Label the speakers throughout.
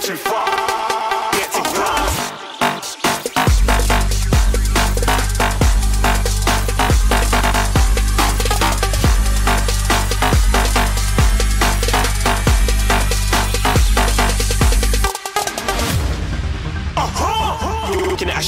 Speaker 1: Too far.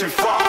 Speaker 2: too far.